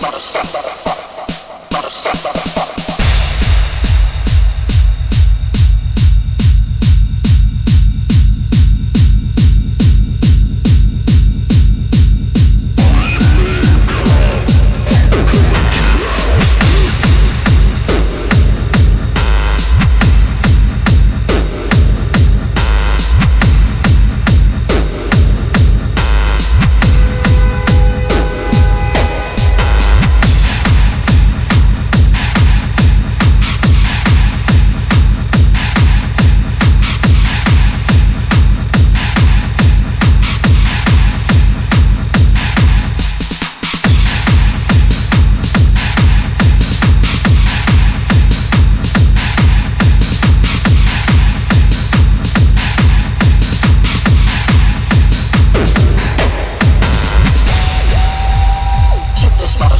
motherfucker.